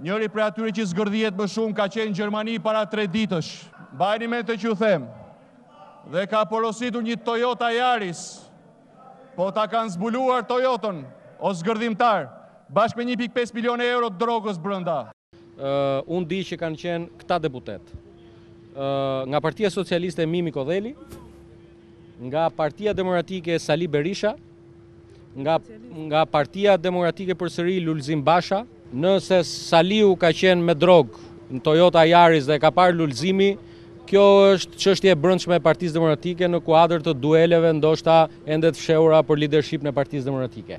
Njëri prej atyre që zgërdhihet më shumë ka qenë Gjermani para tre ditësh. Mbajeni mend këtë që ju them. Dhe ka porositur një Toyota Yaris. Po ta kanë zbuluar Toyotën, o zgërdhimtar, bashkë me 1.5 milionë eurot e drogës brenda. Unë di që kanë qenë këta deputetë. Nga Partia Socialiste Mimi Kodheli, nga Partia Demokratike Sali Berisha, Nga partia demokratike përsëri Lulzim Basha, nëse Saliu ka qenë me drogë në Toyota Yaris dhe ka parë Lulzimi, kjo është çështje e brendshme e Partisë Demokratike në kuadër të dueleve ndoshta ende të fshehura për lidershipin e Partisë Demokratike.